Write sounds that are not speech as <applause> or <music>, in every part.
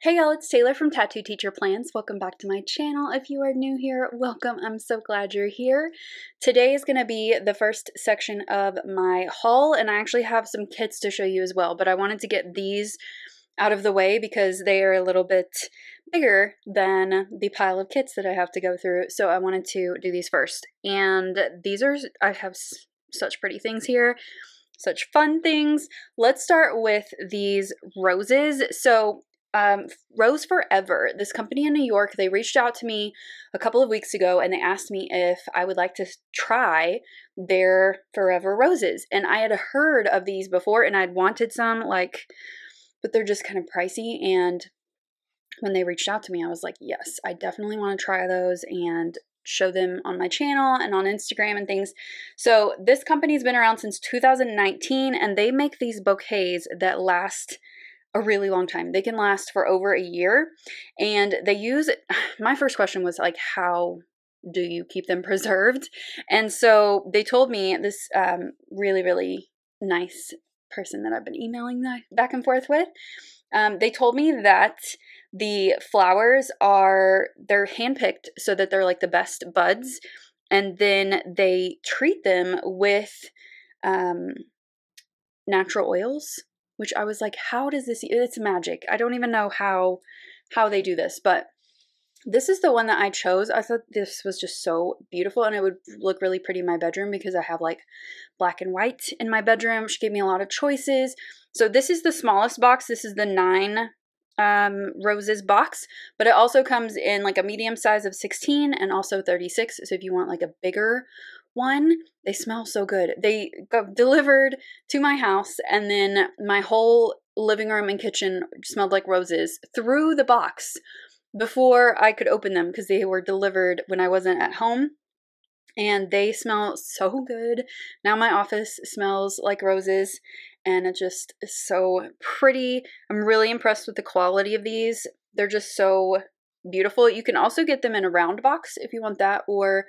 Hey y'all, it's Taylor from Tattooed Teacher Plans. Welcome back to my channel. If you are new here, welcome. I'm so glad you're here. Today is going to be the first section of my haul, and I actually have some kits to show you as well, but I wanted to get these out of the way because they are a little bit bigger than the pile of kits that I have to go through, so I wanted to do these first. And these are, I have such pretty things here such fun things. Let's start with these roses. So um, Rose Forever, this company in New York, they reached out to me a couple of weeks ago and they asked me if I would like to try their Forever roses. And I had heard of these before and I'd wanted some, like, but they're just kind of pricey. And when they reached out to me, I was like, yes, I definitely want to try those and show them on my channel and on Instagram and things. So, this company's been around since 2019 and they make these bouquets that last a really long time. They can last for over a year. And they use, <sighs> my first question was like, how do you keep them <laughs> preserved? And so they told me this um, really, really nice person that I've been emailing back and forth with. Um, they told me that the flowers are they're handpicked so that they're like the best buds, and then they treat them with um, natural oils which I was like, how does this, it's magic. I don't even know how, how they do this, but this is the one that I chose. I thought this was just so beautiful and it would look really pretty in my bedroom because I have like black and white in my bedroom. She gave me a lot of choices. So this is the smallest box. This is the nine um, roses box, but it also comes in like a medium size of 16 and also 36. So if you want like a bigger one, they smell so good. They got delivered to my house, and then my whole living room and kitchen smelled like roses through the box before I could open them because they were delivered when I wasn't at home. And they smell so good. Now my office smells like roses and it just is so pretty. I'm really impressed with the quality of these. They're just so beautiful. You can also get them in a round box if you want that, or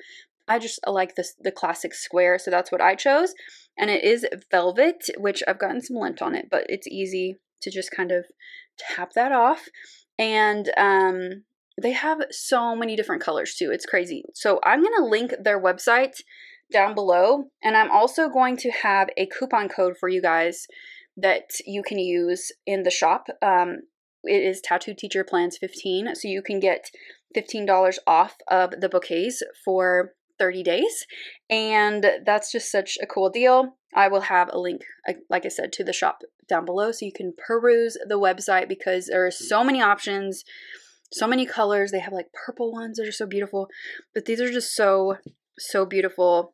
I just like this the classic square, so that's what I chose. And it is velvet, which I've gotten some lint on it, but it's easy to just kind of tap that off. And um, they have so many different colors too. It's crazy. So I'm going to link their website down below. And I'm also going to have a coupon code for you guys that you can use in the shop. Um, it is Tattooed Teacher Plans 15. So you can get $15 off of the bouquets for 30 days. And that's just such a cool deal. I will have a link, like I said, to the shop down below so you can peruse the website because there are mm-hmm. so many options, so many colors. They have like purple ones that are so beautiful, but these are just so, so beautiful.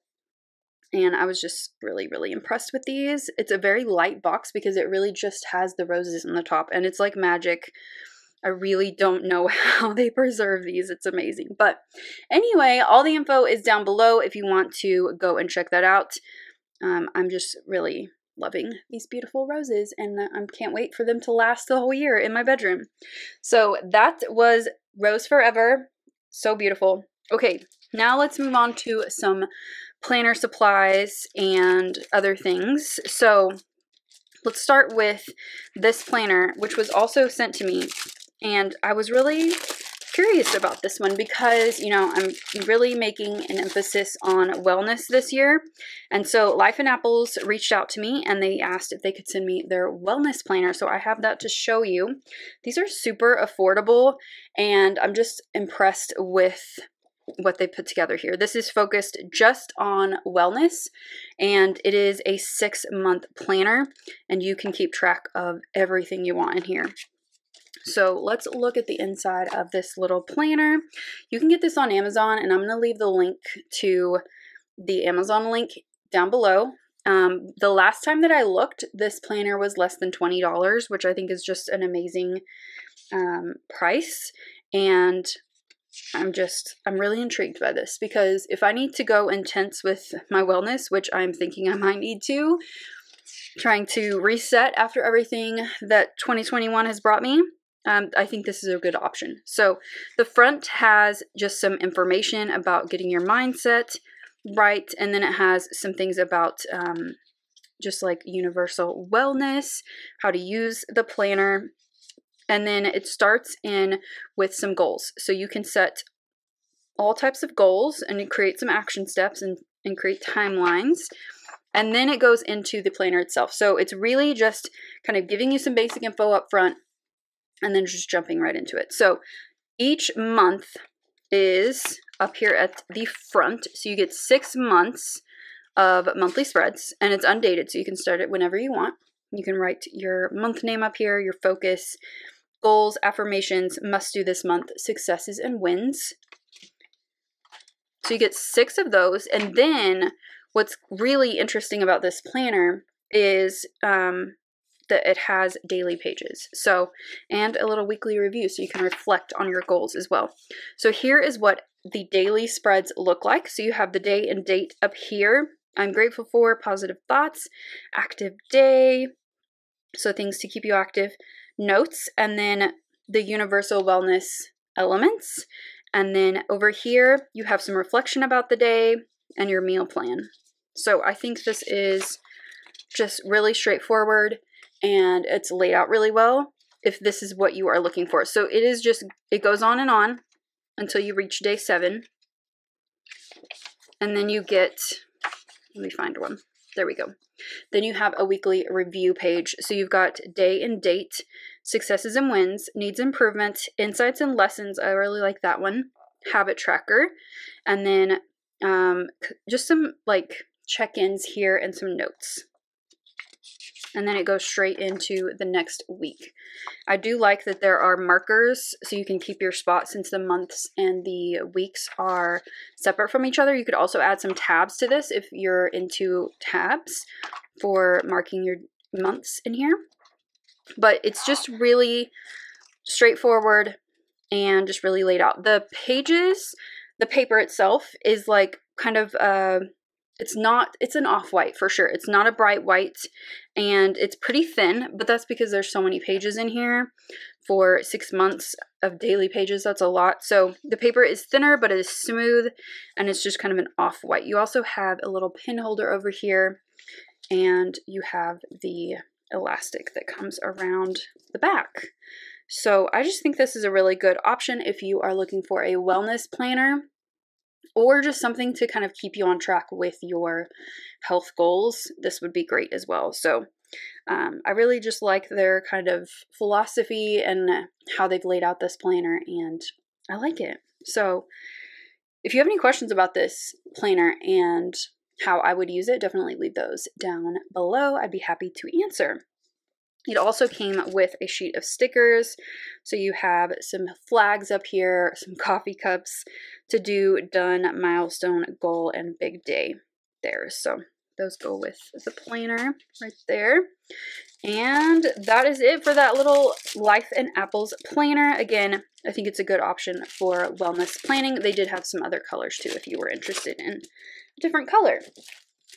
And I was just really, really impressed with these. It's a very light box because it really just has the roses on the top and it's like magic I really don't know <laughs> how they preserve these. It's amazing. But anyway, all the info is down below if you want to go and check that out. Um, I'm just really loving these beautiful roses and I can't wait for them to last the whole year in my bedroom. So that was Rose Forever. So beautiful. Okay, now let's move on to some planner supplies and other things. So let's start with this planner, which was also sent to me and I was really curious about this one because, you know, I'm really making an emphasis on wellness this year. And so Life and Apples reached out to me and they asked if they could send me their wellness planner. So I have that to show you. These are super affordable and I'm just impressed with what they put together here. This is focused just on wellness and it is a six month planner and you can keep track of everything you want in here. So let's look at the inside of this little planner. You can get this on Amazon, and I'm going to leave the link to the Amazon link down below. Um, the last time that I looked, this planner was less than $20, which I think is just an amazing um, price. And I'm just, I'm really intrigued by this because if I need to go intense with my wellness, which I'm thinking I might need to, trying to reset after everything that 2021 has brought me, um, I think this is a good option. So the front has just some information about getting your mindset right, and then it has some things about um, just like universal wellness, how to use the planner. And then it starts in with some goals. So you can set all types of goals and create some action steps and, and create timelines. And then it goes into the planner itself. So it's really just kind of giving you some basic info up front and then just jumping right into it. So each month is up here at the front. So you get six months of monthly spreads and it's undated. So you can start it whenever you want. You can write your month name up here, your focus, goals, affirmations, must do this month, successes, and wins. So you get six of those. And then what's really interesting about this planner is um, that it has daily pages. So, and a little weekly review so you can reflect on your goals as well. So here is what the daily spreads look like. So you have the day and date up here. I'm grateful for positive thoughts, active day, so things to keep you active, notes, and then the universal wellness elements. And then over here, you have some reflection about the day and your meal plan. So I think this is just really straightforward and it's laid out really well if this is what you are looking for. So it is just, it goes on and on until you reach day seven. And then you get, let me find one. There we go. Then you have a weekly review page. So you've got day and date, successes and wins, needs improvement, insights and lessons. I really like that one. Habit tracker. And then um, just some like check ins here and some notes and then it goes straight into the next week. I do like that there are markers so you can keep your spot since the months and the weeks are separate from each other. You could also add some tabs to this if you're into tabs for marking your months in here. But it's just really straightforward and just really laid out. The pages, the paper itself is like kind of uh, it's not it's an off-white for sure it's not a bright white and it's pretty thin but that's because there's so many pages in here for six months of daily pages that's a lot. So the paper is thinner but it is smooth and it's just kind of an off-white. You also have a little pin holder over here and you have the elastic that comes around the back. So I just think this is a really good option if you are looking for a wellness planner or just something to kind of keep you on track with your health goals, this would be great as well. So, um, I really just like their kind of philosophy and how they've laid out this planner, and I like it. So, if you have any questions about this planner and how I would use it, definitely leave those down below. I'd be happy to answer. It also came with a sheet of stickers. So you have some flags up here, some coffee cups to do, done, milestone, goal, and big day there. So those go with the planner right there. And that is it for that little Life and Apples planner. Again, I think it's a good option for wellness planning. They did have some other colors too if you were interested in a different color.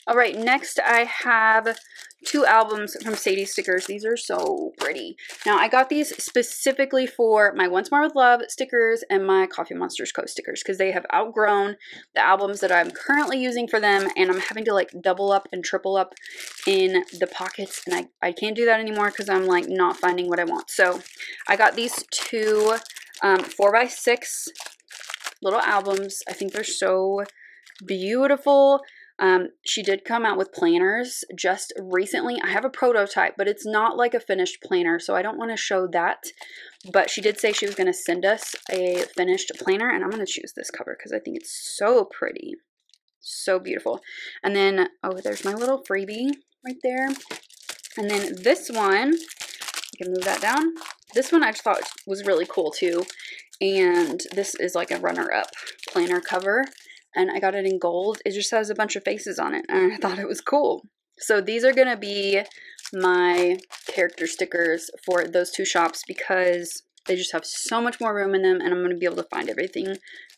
All right, next I have two albums from Sadie's Stickers. These are so pretty. Now, I got these specifically for my Once More With Love stickers and my Coffee Monsters Co. stickers because they have outgrown the albums that I'm currently using for them and I'm having to like double up and triple up in the pockets and I, I can't do that anymore because I'm like not finding what I want. So I got these two um, 4x6 little albums. I think they're so beautiful. Um, she did come out with planners just recently. I have a prototype, but it's not like a finished planner, so I don't want to show that. But she did say she was going to send us a finished planner, and I'm going to choose this cover because I think it's so pretty. So beautiful. And then, oh, there's my little freebie right there. And then this one, you can move that down. This one I just thought was really cool too. And this is like a runner-up planner cover and I got it in gold. It just has a bunch of faces on it and I thought it was cool. So these are going to be my character stickers for those two shops because they just have so much more room in them and I'm going to be able to find everything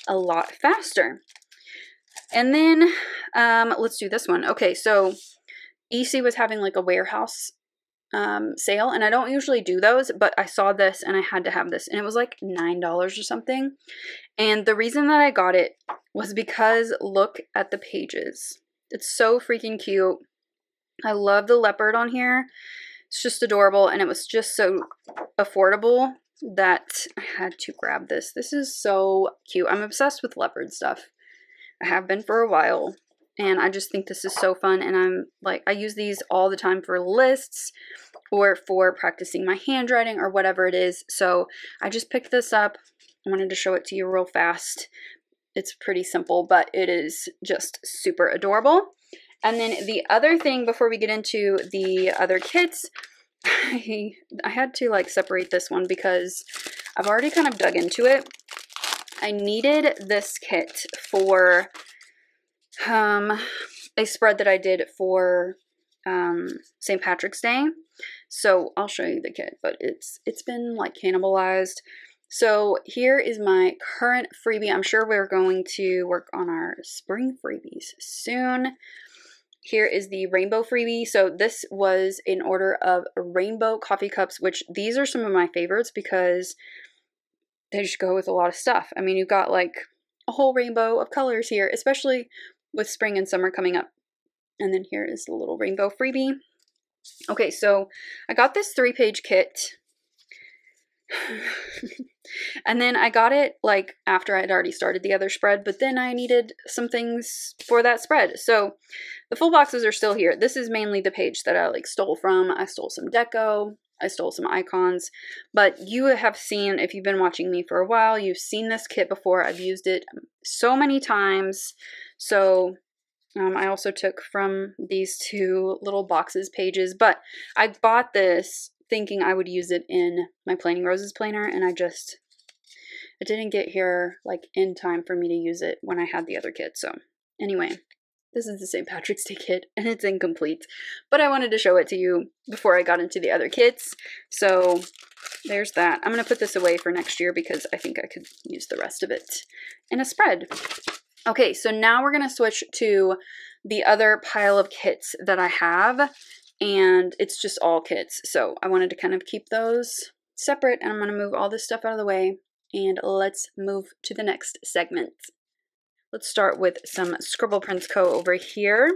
a lot faster. And then um, let's do this one. Okay, so EC was having like a warehouse um, sale, and I don't usually do those, but I saw this and I had to have this, and it was like $9 or something. And the reason that I got it was because look at the pages. It's so freaking cute. I love the leopard on here. It's just adorable and it was just so affordable that I had to grab this. This is so cute. I'm obsessed with leopard stuff. I have been for a while and I just think this is so fun and I'm like I use these all the time for lists or for practicing my handwriting or whatever it is. So I just picked this up. I wanted to show it to you real fast. It's pretty simple, but it is just super adorable. And then the other thing before we get into the other kits, <laughs> I, I had to like separate this one because I've already kind of dug into it. I needed this kit for um, a spread that I did for um, St. Patrick's Day. So I'll show you the kit, but it's it's been like cannibalized. So here is my current freebie. I'm sure we're going to work on our spring freebies soon. Here is the rainbow freebie. So this was in order of rainbow coffee cups, which these are some of my favorites because they just go with a lot of stuff. I mean, you've got like a whole rainbow of colors here, especially with spring and summer coming up. And then here is the little rainbow freebie. Okay, so I got this three page kit. <laughs> and then I got it like after I had already started the other spread, but then I needed some things for that spread. So the full boxes are still here. This is mainly the page that I like stole from. I stole some deco. I stole some icons, but you have seen, if you've been watching me for a while, you've seen this kit before. I've used it so many times. So um, I also took from these two little boxes pages, but I bought this thinking I would use it in my Planning Roses planner, and I just, it didn't get here like in time for me to use it when I had the other kit. So anyway, this is the St. Patrick's Day kit, <laughs> and it's incomplete, but I wanted to show it to you before I got into the other kits. So there's that. I'm going to put this away for next year because I think I could use the rest of it in a spread. Okay, so now we're going to switch to the other pile of kits that I have, and it's just all kits. So I wanted to kind of keep those separate, and I'm going to move all this stuff out of the way, and let's move to the next segment. Let's start with some Scribble Prints Co. over here.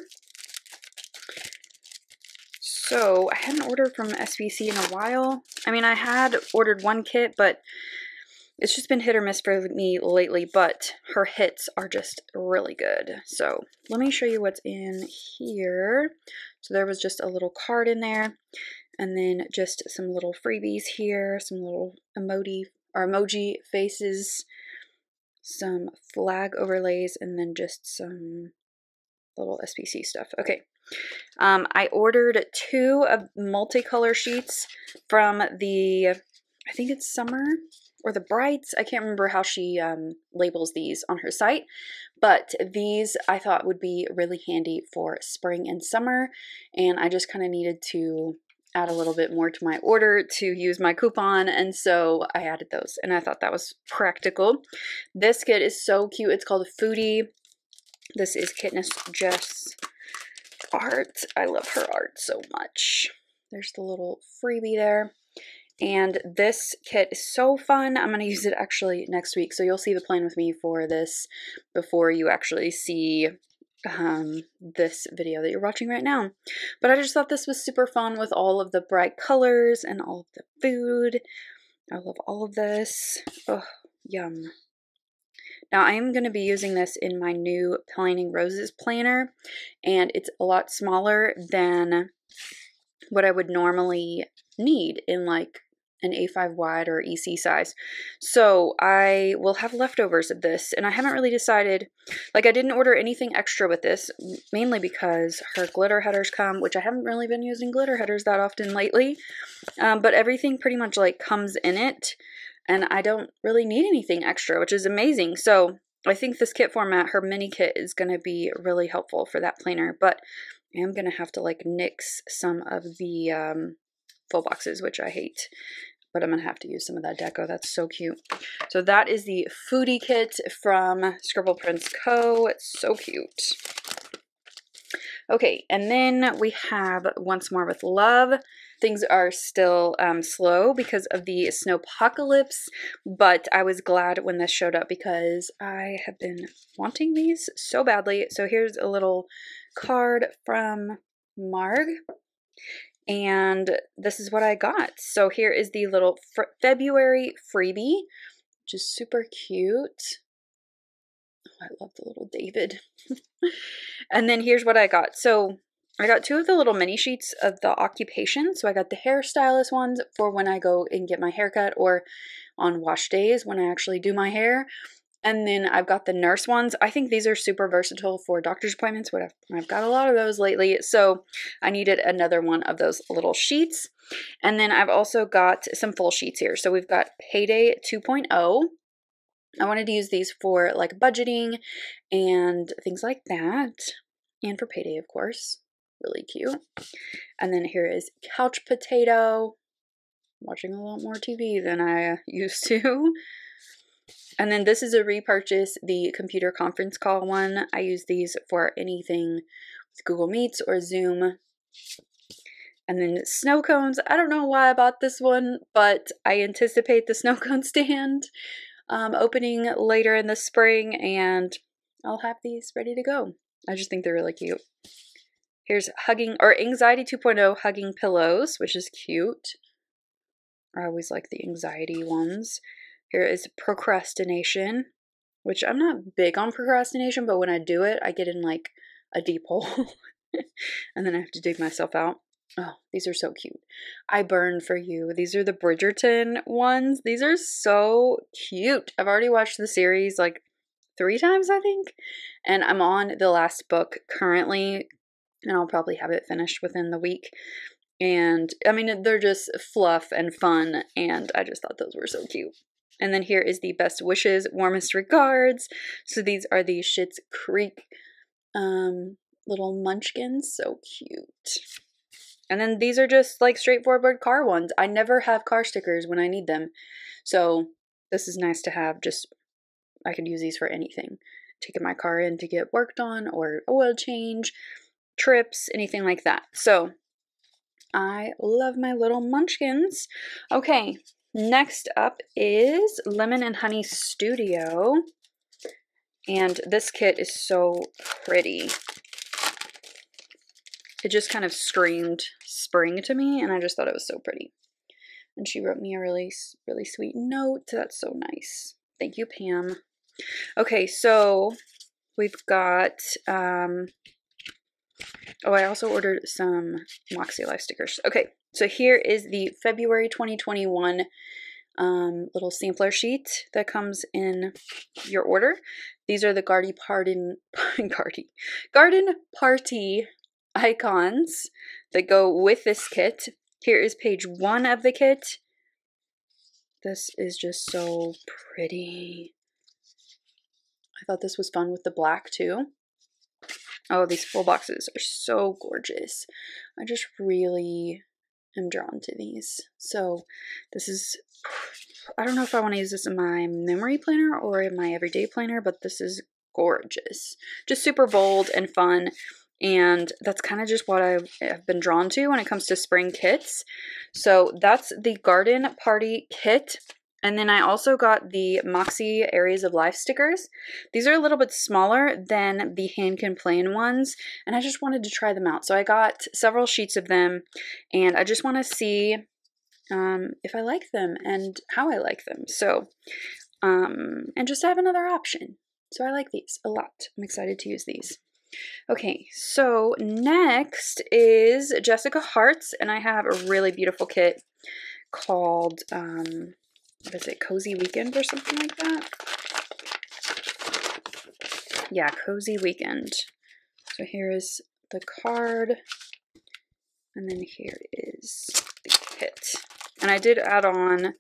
So I hadn't ordered from SPC in a while. I mean, I had ordered one kit, but it's just been hit or miss for me lately, but her hits are just really good. So let me show you what's in here. So there was just a little card in there, and then just some little freebies here, some little emoji or emoji faces, some flag overlays, and then just some little SPC stuff. Okay. Um, I ordered two of multicolor sheets from the, I think it's summer or the brights. I can't remember how she um, labels these on her site, but these I thought would be really handy for spring and summer, and I just kind of needed to add a little bit more to my order to use my coupon, and so I added those, and I thought that was practical. This kit is so cute. It's called Foodie. This is Kitness Jess art. I love her art so much. There's the little freebie there. And this kit is so fun. I'm going to use it actually next week. So you'll see the plan with me for this before you actually see um, this video that you're watching right now. But I just thought this was super fun with all of the bright colors and all of the food. I love all of this. Oh, yum. Now I am going to be using this in my new Planning Roses planner and it's a lot smaller than what I would normally need in like an A5 wide or EC size. So I will have leftovers of this and I haven't really decided, like I didn't order anything extra with this, mainly because her glitter headers come, which I haven't really been using glitter headers that often lately, um, but everything pretty much like comes in it and I don't really need anything extra, which is amazing. So I think this kit format, her mini kit, is going to be really helpful for that planner, but I am going to have to like nix some of the um, full boxes, which I hate but I'm going to have to use some of that deco. That's so cute. So that is the foodie kit from Scribble Prints Co. So cute. Okay, and then we have Once More with Love. Things are still um, slow because of the snowpocalypse, but I was glad when this showed up because I have been wanting these so badly. So here's a little card from Marg. And this is what I got. So here is the little February freebie, which is super cute. Oh, I love the little David. <laughs> and then here's what I got. So I got two of the little mini sheets of the occupation. So I got the hairstylist ones for when I go and get my haircut or on wash days when I actually do my hair. And then I've got the nurse ones. I think these are super versatile for doctor's appointments. What I've got a lot of those lately. So I needed another one of those little sheets. And then I've also got some full sheets here. So we've got Payday 2.0. I wanted to use these for like budgeting and things like that. And for payday, of course. Really cute. And then here is Couch Potato. Watching a lot more TV than I <laughs> used to. And then this is a repurchase, the computer conference call one. I use these for anything with Google Meets or Zoom. And then snow cones. I don't know why I bought this one, but I anticipate the <laughs> snow cone stand um, opening later in the spring, and I'll have these ready to go. I just think they're really cute. Here's hugging or anxiety 2.0 hugging pillows, which is cute. I always like the anxiety ones. Here is procrastination, which I'm not big on procrastination, but when I do it, I get in like a deep hole <laughs> and then I have to dig myself out. Oh, these are so cute. I burn for you. These are the Bridgerton ones. These are so cute. I've already watched the series like three times, I think. And I'm on the last book currently, and I'll probably have it finished within the week. And I mean, they're just fluff and fun, and I just thought those were so cute. And then here is the best wishes, warmest regards. So these are the Schitt's Creek um, little munchkins. So cute. And then these are just like straightforward car ones. I never have car stickers when I need them. So this is nice to have. Just, I could use these for anything. Taking my car in to get worked on or oil change, trips, anything like that. So I love my little munchkins. Okay, Next up is Lemon and Honey Studio. And this kit is so pretty. It just kind of screamed spring to me, and I just thought it was so pretty. And she wrote me a really, really sweet note. That's so nice. Thank you, Pam. Okay, so we've got, um, oh, I also ordered some Moxie Life stickers. Okay, so here is the February 2021 um, little sampler sheet that comes in your order. These are the Gardy Pardon, <laughs> Gardy, Garden Party icons that go with this kit. Here is page one of the kit. This is just so pretty. I thought this was fun with the black too. Oh, these full boxes are so gorgeous. I just really am drawn to these. So this is, I don't know if I want to use this in my memory planner or in my everyday planner, but this is gorgeous. Just super bold and fun. And that's kind of just what I've, I've been drawn to when it comes to spring kits. So that's the Garden Party Kit. And then I also got the Moxie Areas of Life stickers. These are a little bit smaller than the HanCanPlan ones, and I just wanted to try them out. So I got several sheets of them, and I just want to see um, if I like them and how I like them. So, um, and just have another option. So I like these a lot. I'm excited to use these. Okay, so next is Jessica Hearts, and I have a really beautiful kit called um, what is it, Cozy Weekend or something like that? Yeah, Cozy Weekend. So here is the card, and then here is the kit. And I did add on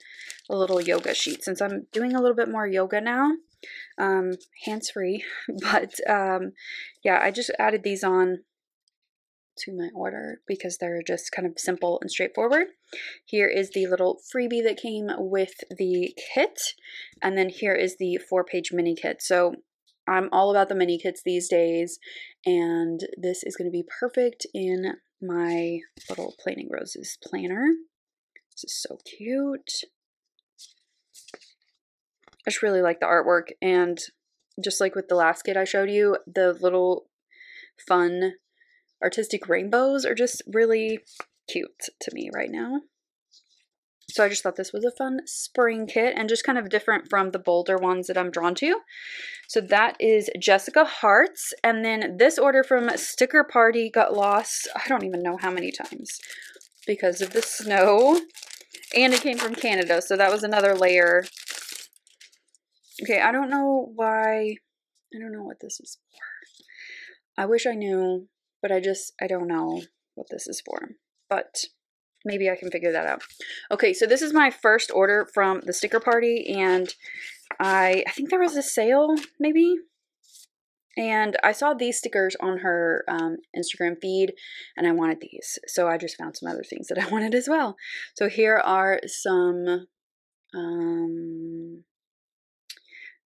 a little yoga sheet since I'm doing a little bit more yoga now, um, hands-free. <laughs> But um, yeah, I just added these on to my order because they're just kind of simple and straightforward. Here is the little freebie that came with the kit. And then here is the four page mini kit. So I'm all about the mini kits these days. And this is going to be perfect in my little Planning Roses planner. This is so cute. I just really like the artwork and just like with the last kit I showed you, the little fun artistic rainbows are just really cute to me right now. So I just thought this was a fun spring kit and just kind of different from the bolder ones that I'm drawn to. So that is Jessica Hearts. And then this order from Sticker Party got lost, I don't even know how many times because of the snow. And it came from Canada, so that was another layer. Okay, I don't know why, I don't know what this is for. I wish I knew, but I just, I don't know what this is for. But maybe I can figure that out. Okay, so this is my first order from the sticker party, and I, I think there was a sale, maybe? And I saw these stickers on her um, Instagram feed, and I wanted these. So I just found some other things that I <laughs> wanted as well. So here are some, um,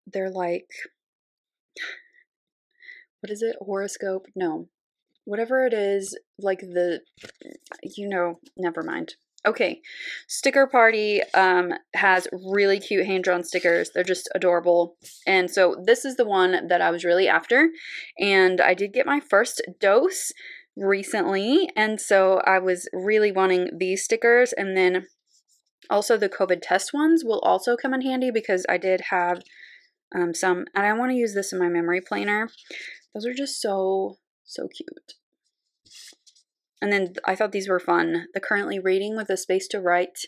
they're like, what is it? Horoscope? No, whatever it is, like the, you know, never mind. Okay, Sticker Party um, has really cute hand-drawn stickers. They're just adorable. And so this is the one that I was really after. And I did get my first dose recently. And so I was really wanting these stickers. And then also the COVID test ones will also come in handy because I did have um, some. And I want to use this in my memory planner. Those are just so, so cute. And then I thought these were fun. The currently reading with a space to write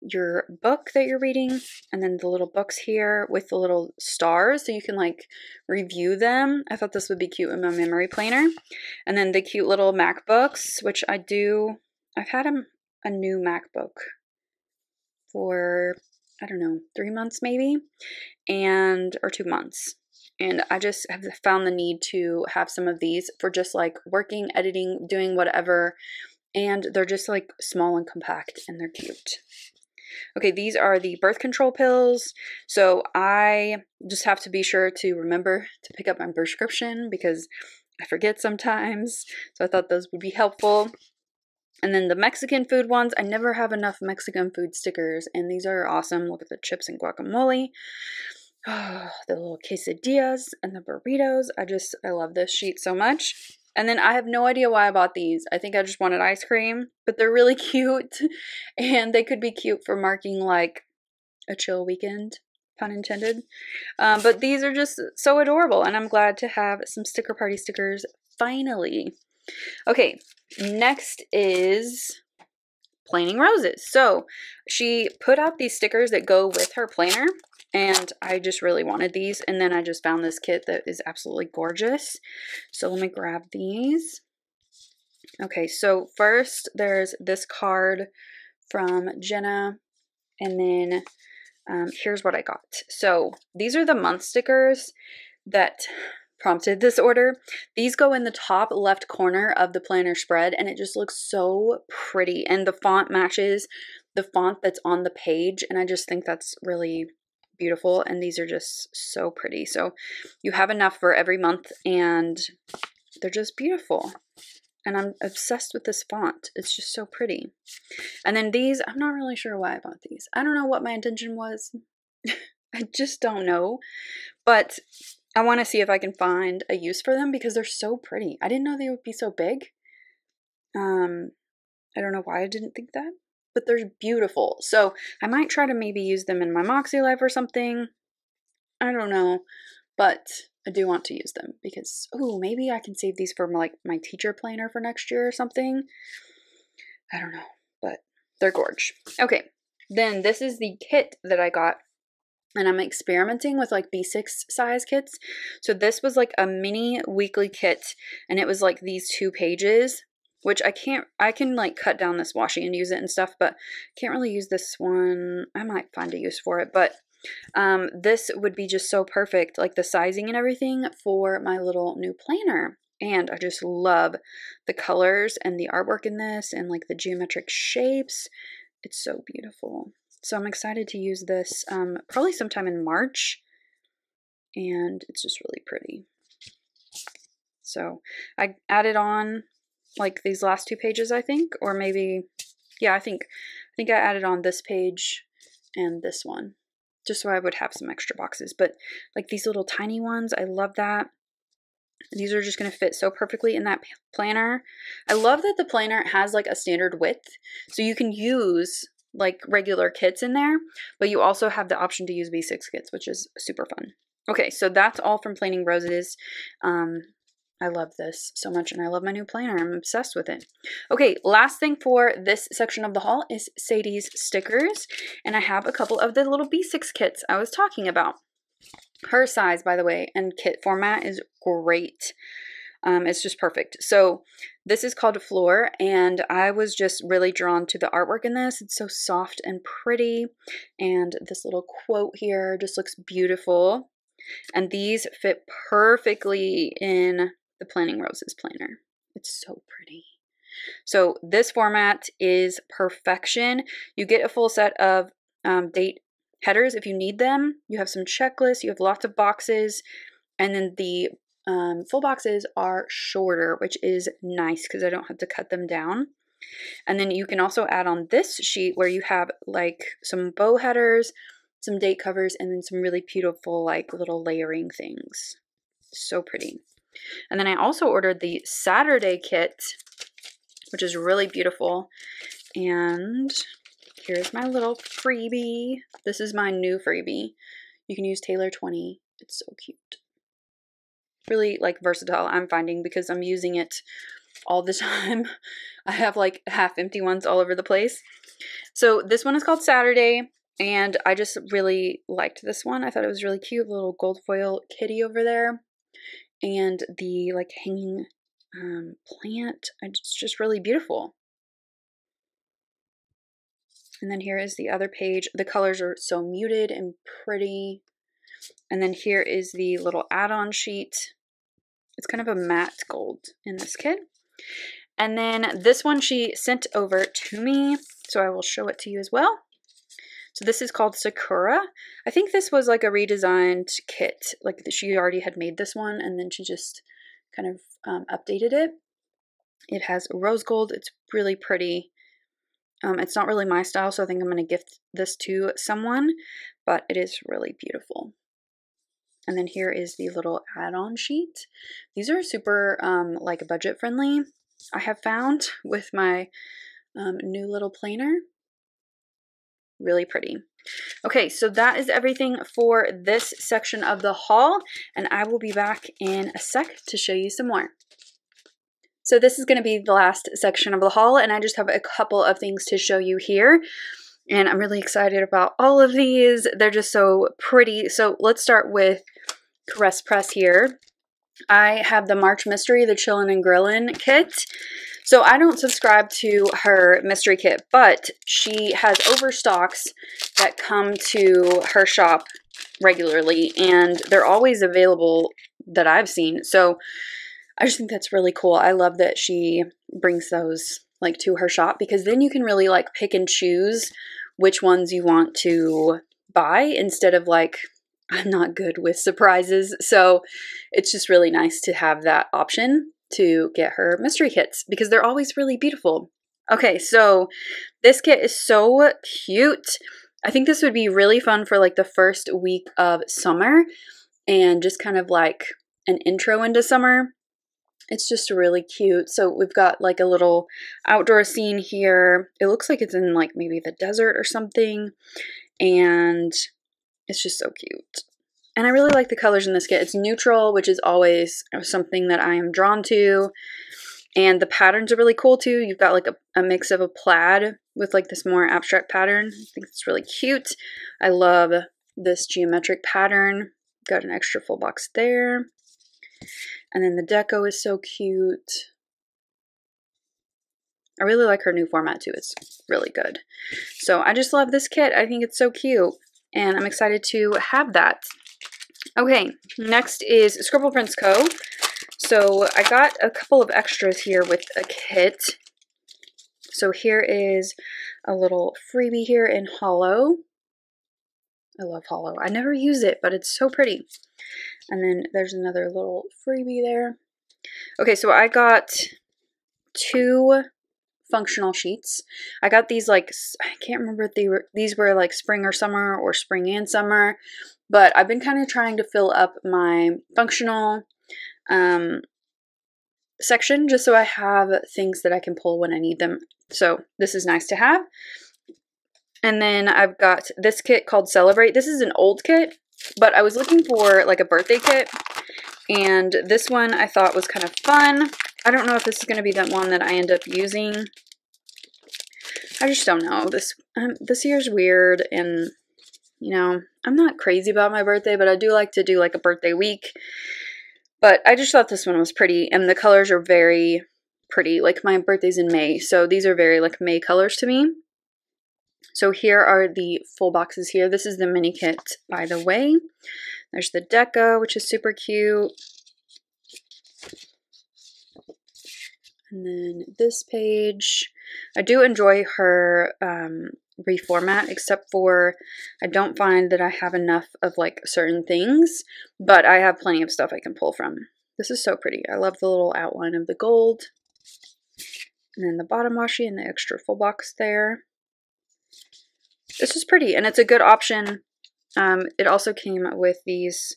your book that you're reading and then the little books here with the little stars so you can like review them. I thought this would be cute in my memory planner. And then the cute little MacBooks, which I do, I've had a, a new MacBook for, I don't know, three months maybe, and, or two months. And I just have found the need to have some of these for just like working, editing, doing whatever. And they're just like small and compact and they're cute. Okay, these are the birth control pills. So I just have to be sure to remember to pick up my prescription because I forget sometimes. So I thought those would be helpful. And then the Mexican food ones, I never have enough Mexican food stickers, and these are awesome. Look at the chips and guacamole. Oh, <sighs> the little quesadillas and the burritos. I just, I love this sheet so much. And then I have no idea why I bought these. I think I just wanted ice cream, but they're really <laughs> cute. And they could be cute for marking like a chill weekend, pun intended. Um, but these are just so adorable. And I'm glad to have some sticker party stickers finally. Okay, next is planning roses. So she put out these stickers that go with her planner and I just really wanted these and then I just found this kit that is absolutely gorgeous. So let me grab these. Okay so first there's this card from Jenna and then um, here's what I got. So these are the month stickers that prompted this order. These go in the top left corner of the planner spread and it just looks so pretty and the font matches the font that's on the page and I just think that's really beautiful and these are just so pretty. So you have enough for every month and they're just beautiful. And I'm obsessed with this font. It's just so pretty. And then these, I'm not really sure why I bought these. I don't know what my intention was. <laughs> I just don't know. But I want to see if I can find a use for them because they're so pretty. I didn't know they would be so big. Um, I don't know why I didn't think that but they're beautiful. So I might try to maybe use them in my Moxie Life or something. I don't know, but I do want to use them because, oh, maybe I can save these for my, like my teacher planner for next year or something. I don't know, but they're gorge. Okay, then this is the kit that I got and I'm experimenting with like B6 size kits. So this was like a mini weekly kit and it was like these two pages which I can't, I can like cut down this washi and use it and stuff, but can't really use this one. I might find a use for it, but um, this would be just so perfect, like the sizing and everything for my little new planner. And I just love the colors and the artwork in this and like the geometric shapes. It's so beautiful. So I'm excited to use this um, probably sometime in March. And it's just really pretty. So I added on like these last two pages, I think, or maybe, yeah, I think, I think I added on this page and this one, just so I would have some extra boxes. But like these little tiny ones, I love that. These are just going to fit so perfectly in that planner. I love that the planner has like a standard width. So you can use like regular kits in there, but you also have the option to use B6 kits, which is super fun. Okay, so that's all from Planning Roses. Um, I love this so much and I love my new planner. I'm obsessed with it. Okay, last thing for this section of the haul is Sadie's stickers. And I have a couple of the little B6 kits I was talking about. Her size, by the way, and kit format is great. Um, it's just perfect. So this is called Floor, and I was just really drawn to the artwork in this. It's so soft and pretty, and this little quote here just looks beautiful. And these fit perfectly in the Planning Roses planner. It's so pretty. So this format is perfection. You get a full set of um, date headers if you need them. You have some checklists, you have lots of boxes, and then the um, full boxes are shorter, which is nice because I don't have to cut them down. And then you can also add on this sheet where you have like some bow headers, some date covers, and then some really beautiful like little layering things. So pretty. And then I also ordered the Saturday kit, which is really beautiful. And here's my little freebie. This is my new freebie. You can use Taylor 20. It's so cute. Really like versatile I'm finding because I'm using it all the <laughs> time. I have like half empty ones all over the place. So this one is called Saturday and I just really liked this one. I thought it was really cute, little gold foil kitty over there and the like hanging um, plant. It's just really beautiful. And then here is the other page. The colors are so muted and pretty. And then here is the little add-on sheet. It's kind of a matte gold in this kit. And then this one she sent over to me, so I will show it to you as well. So this is called Sakura. I think this was like a redesigned kit. Like she already had made this one and then she just kind of um, updated it. It has rose gold. It's really pretty. Um, it's not really my style, so I think I'm going to gift this to someone, but it is really beautiful. And then here is the little add-on sheet. These are super um, like budget friendly, I have found <laughs> with my um, new little planner really pretty. Okay, so that is everything for this section of the haul, and I will be back in a sec to show you some more. So this is going to be the last section of the haul, and I just have a couple of things to show you here. And I'm really excited about all of these. They're just so pretty. So let's start with Caress Press here. I have the March Mystery, the Chillin' and Grillin' kit. So I don't subscribe to her mystery kit, but she has overstocks that come to her shop regularly, and they're always available that I've seen. So I just think that's really cool. I love that she brings those like to her shop because then you can really like pick and choose which ones you want to buy instead of like I'm not good with surprises. So it's just really nice to have that option to get her mystery kits because they're always really beautiful. Okay, so this kit is so cute. I think this would be really fun for like the first week of summer and just kind of like an intro into summer. It's just really cute. So we've got like a little outdoor scene here. It looks like it's in like maybe the desert or something. And it's just so cute. And I really like the colors in this kit. It's neutral, which is always something that I am drawn to. And the patterns are really cool too. You've got like a, a mix of a plaid with like this more abstract pattern. I think it's really cute. I love this geometric pattern. Got an extra full box there. And then the deco is so cute. I really like her new format too. It's really good. So I just love this kit. I think it's so cute. And I'm excited to have that. Okay, next is Scribble Prints Co. So I got a couple of extras here with a kit. So here is a little freebie here in Holo. I love Holo. I never use it, but it's so pretty. And then there's another little freebie there. Okay, so I got two functional sheets. I got these like, I can't remember if they were, these were like spring or summer or spring and summer. But I've been kind of trying to fill up my functional um, section just so I have things that I can pull when I need them. So this is nice to have. And then I've got this kit called Celebrate. This is an old kit, but I was looking for like a birthday kit. And this one I thought was kind of fun. I don't know if this is going to be the one that I end up using. I just don't know. This um, this year's weird and, you know, I'm not crazy about my birthday, but I do like to do like a birthday week. But I just thought this one was pretty, and the colors are very pretty. Like my birthday's in May, so these are very like May colors to me. So here are the full boxes here. This is the mini kit, by the way. There's the deco, which is super cute. And then this page. I do enjoy her um, reformat, except for I don't find that I have enough of like certain things, but I have plenty of stuff I can pull from. This is so pretty. I love the little outline of the gold. And then the bottom washi and the extra full box there. This is pretty, and it's a good option. Um, it also came with these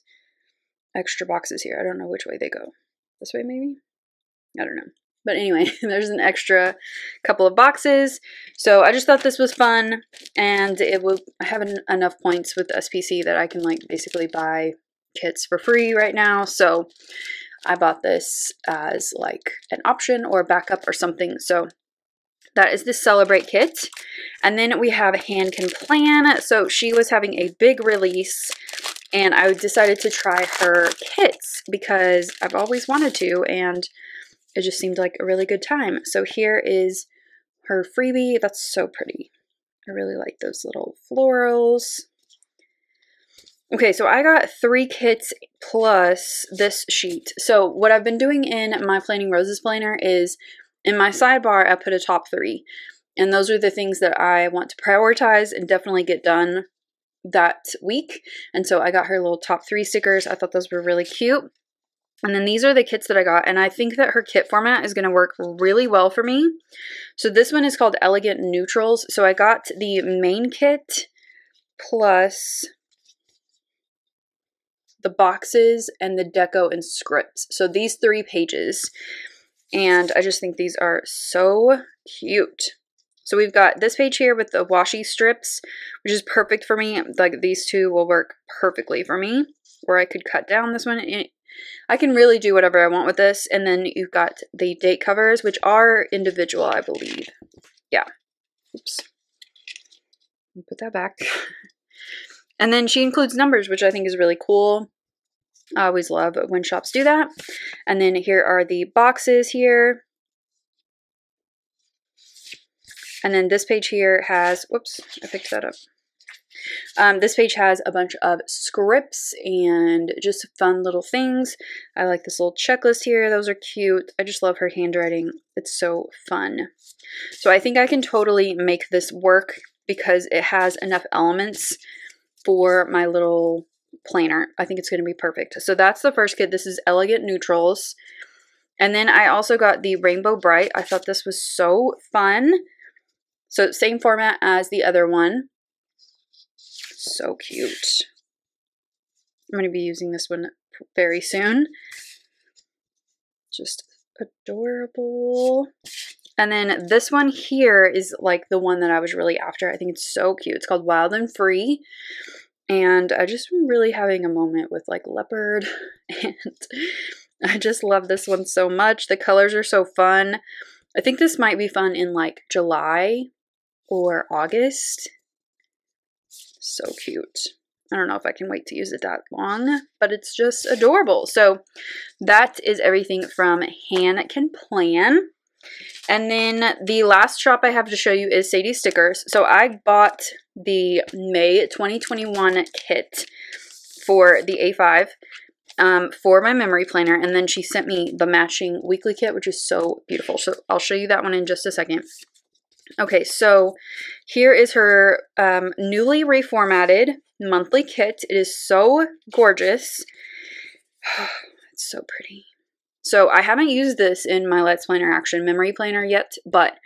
extra boxes here. I don't know which way they go. This way, maybe? I don't know. But anyway, <laughs> there's an extra couple of boxes. So I just thought this was fun, and it will I have enough points with SPC that I can like basically buy kits for free right now. So I bought this as like an option or a backup or something. So that is the Celebrate kit. And then we have HanCanPlan. So she was having a big release and I decided to try her kits because I've always wanted to and it just seemed like a really good time. So here is her freebie. That's so pretty. I really like those little florals. Okay, so I got three kits plus this sheet. So what I've been doing in my Planning Roses planner is in my sidebar, I put a top three. And those are the things that I want to prioritize and definitely get done that week. And so I got her little top three stickers. I thought those were really cute. And then these are the kits that I got, and I think that her kit format is going to work really well for me. So this one is called Elegant Neutrals. So I got the main kit plus the boxes and the deco and scripts. So these three pages. And I just think these are so cute. So we've got this page here with the washi strips, which is perfect for me. Like these two will work perfectly for me. Or I could cut down this one I can really do whatever I want with this. And then you've got the date covers, which are individual, I believe. Yeah. Oops. Put that back. <laughs> and then she includes numbers, which I think is really cool. I always love when shops do that. And then here are the boxes here. And then this page here has, whoops, I picked that up. Um, this page has a bunch of scripts and just fun little things. I like this little checklist here. Those are cute. I just love her handwriting. It's so fun. So I think I can totally make this work because it has enough elements for my little planner. I think it's going to be perfect. So that's the first kit. This is Elegant Neutrals. And then I also got the Rainbow Bright. I thought this was so fun. So same format as the other one. So cute. I'm going to be using this one very soon. Just adorable. And then this one here is like the one that I was really after. I think it's so cute. It's called Wild and Free. And I just am really having a moment with like leopard. <laughs> And I just love this one so much. The colors are so fun. I think this might be fun in like July or August. So cute. I don't know if I can wait to use it that long, but it's just adorable. So that is everything from HanCanPlan. And then the last shop I have to show you is Sadie's Stickers. So I bought the May 2021 kit for the A5 um, for my memory planner. And then she sent me the matching weekly kit, which is so beautiful. So I'll show you that one in just a second. Okay, so here is her um, newly reformatted monthly kit. It is so gorgeous. <sighs> it's so pretty. So I haven't used this in my Let's Planner Action Memory Planner yet, but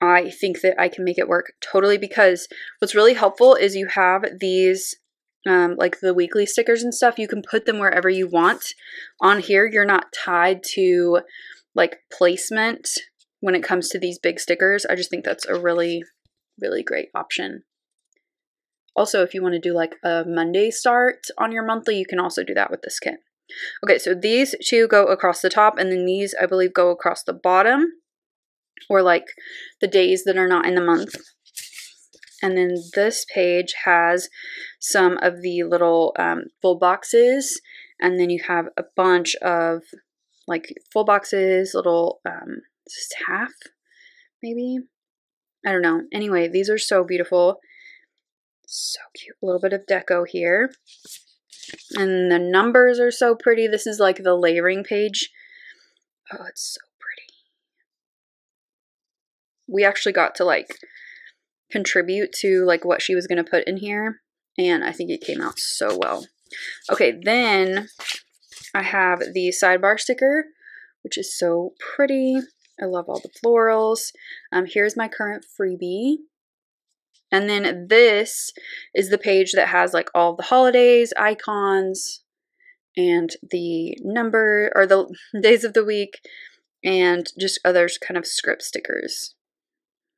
I think that I can make it work totally because what's really helpful is you have these um, like the weekly stickers and stuff, you can put them wherever you want. On here, you're not tied to like placement when it comes to these big stickers. I just think that's a really, really great option. Also, if you want to do like a Monday start on your monthly, you can also do that with this kit. Okay, so these two go across the top, and then these, I believe, go across the bottom, or like the days that are not in the month. And then this page has some of the little um, full boxes, and then you have a bunch of like full boxes, little um, half, maybe. I don't know. Anyway, these are so beautiful. So cute. A little bit of deco here. And the numbers are so pretty. This is like the layering page. Oh, it's so pretty. We actually got to like contribute to like what she was going to put in here. And I think it came out so well. Okay, then I have the sidebar sticker, which is so pretty. I love all the florals. Um, here's my current freebie. And then this is the page that has like all the holidays, icons, and the number or the <laughs> days of the week, and just other kind of script stickers.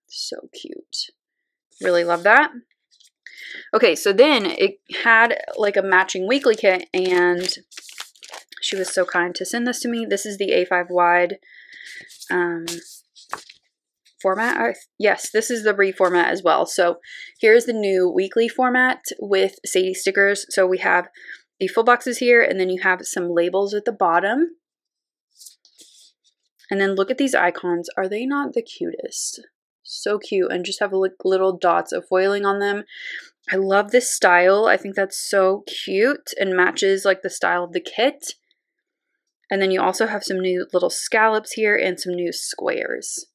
So cute. Really love that. Okay, so then it had like a matching weekly kit, and she was so kind to send this to me. This is the A5 wide um, format. Uh, yes, this is the reformat as well. So here's the new weekly format with Sadie's Stickers. So we have the full boxes here, and then you have some labels at the bottom. And then look at these icons. Are they not the cutest? So cute and just have like little dots of foiling on them. I love this style. I think that's so cute and matches like the style of the kit. And then you also have some new little scallops here and some new squares.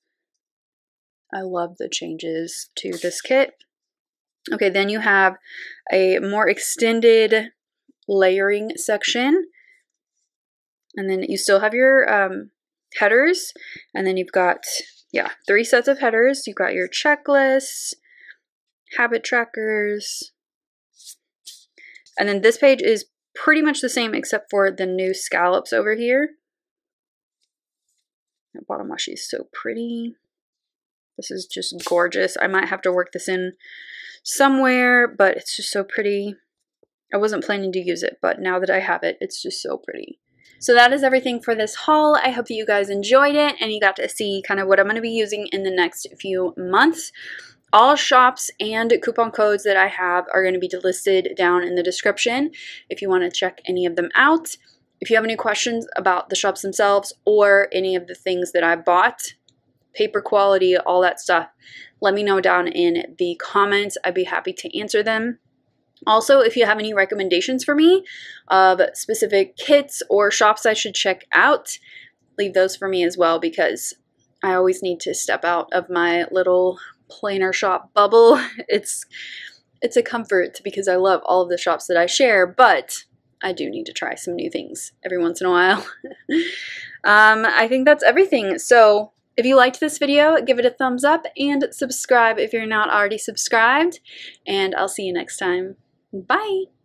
I love the changes to this kit. Okay, then you have a more extended layering section. And then you still have your um, headers. And then you've got, yeah, three sets of headers. You've got your checklists, habit trackers. And then this page is pretty much the same except for the new scallops over here. That bottom washi is so pretty. This is just gorgeous. I might have to work this in somewhere, but it's just so pretty. I wasn't planning to use it, but now that I have it, it's just so pretty. So that is everything for this haul. I hope that you guys enjoyed it and you got to see kind of what I'm going to be using in the next few months. All shops and coupon codes that I have are going to be listed down in the description if you want to check any of them out. If you have any questions about the shops themselves or any of the things that I bought, paper quality, all that stuff, let me know down in the comments. I'd be happy to answer them. Also, if you have any recommendations for me of specific kits or shops I should check out, leave those for me as well because I always need to step out of my little planner shop bubble. <laughs> It's it's a comfort because I love all of the shops that I share, but I do need to try some new things every once in a while. <laughs> um, I think that's everything. So if you liked this video, give it a thumbs up and subscribe if you're not already subscribed. And I'll see you next time. Bye!